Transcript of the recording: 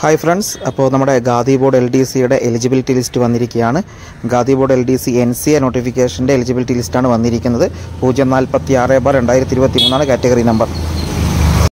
Hi friends അപ്പോൾ നമ്മുടെ Khadi board L D സിയുടെ എലിജിബിലിറ്റി ലിസ്റ്റ് വന്നിരിക്കുകയാണ്. Khadi board L D C N C A നോട്ടിഫിക്കേഷന്റെ eligibility ലിസ്റ്റാണ് വന്നിരിക്കുന്നത്. പൂജ്യം നാൽപ്പത്തി ആറ് ബാർ രണ്ടായിരത്തി ഇരുപത്തി മൂന്നാണ് കാറ്റഗറി നമ്പർ.